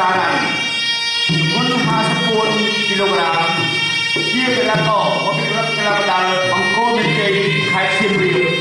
saran. Untuk masuk pun kilogram dia berlaku mobil berlaku dalam mengkomitmen kait simbol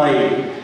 mãe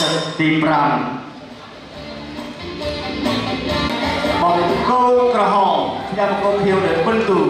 ចាប់ទឹកទី5បង្គោលក្រហមខ្ញុំបង្គោលខៀវនៅពិនទូ